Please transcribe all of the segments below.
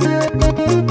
Thank you.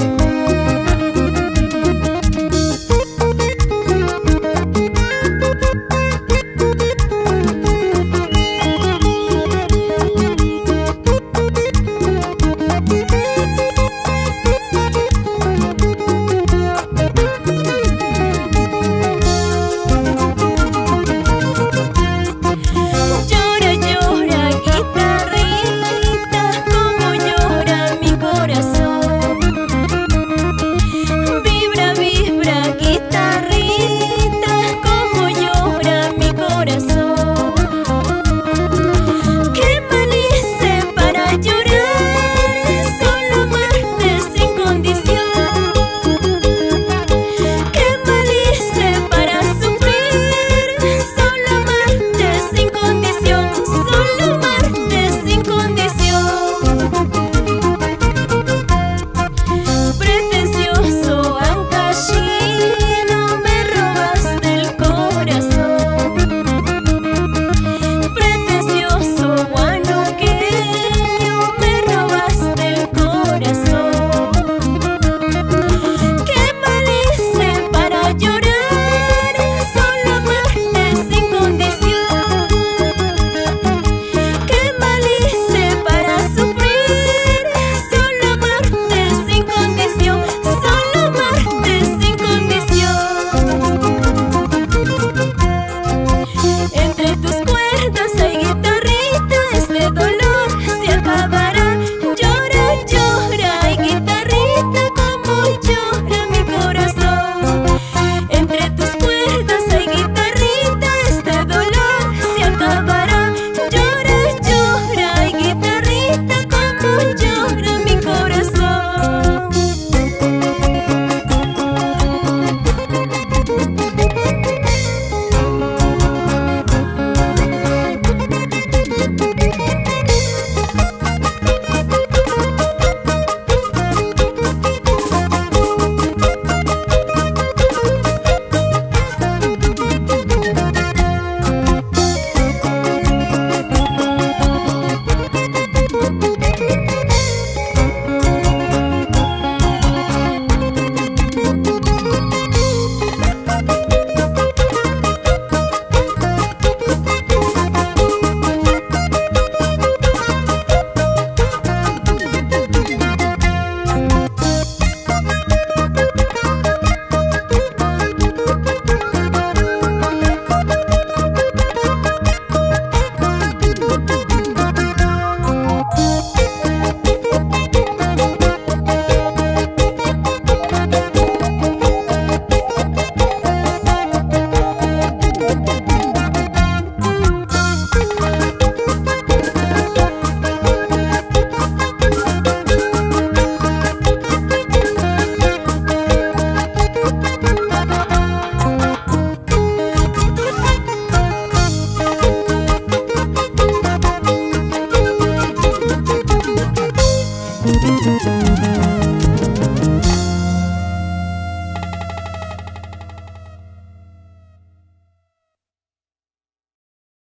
嗯